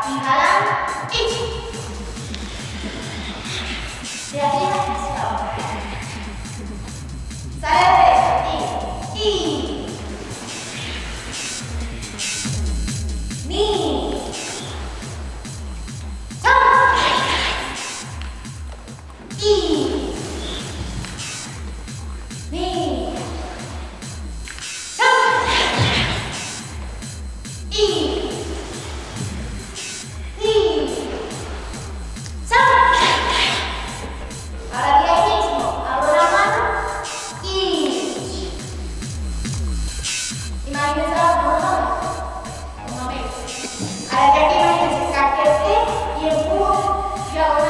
tinggalan ich. Jadi saya show.